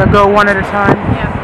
I'll go one at a time. Yeah.